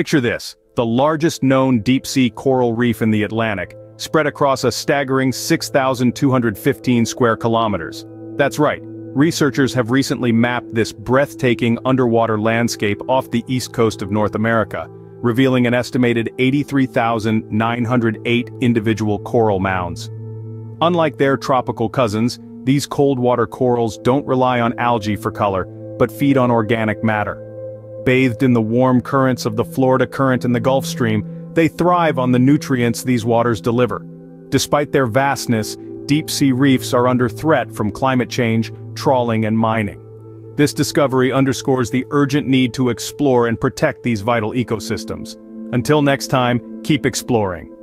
Picture this, the largest known deep-sea coral reef in the Atlantic, spread across a staggering 6,215 square kilometers. That's right, researchers have recently mapped this breathtaking underwater landscape off the east coast of North America, revealing an estimated 83,908 individual coral mounds. Unlike their tropical cousins, these cold-water corals don't rely on algae for color, but feed on organic matter. Bathed in the warm currents of the Florida Current and the Gulf Stream, they thrive on the nutrients these waters deliver. Despite their vastness, deep-sea reefs are under threat from climate change, trawling and mining. This discovery underscores the urgent need to explore and protect these vital ecosystems. Until next time, keep exploring.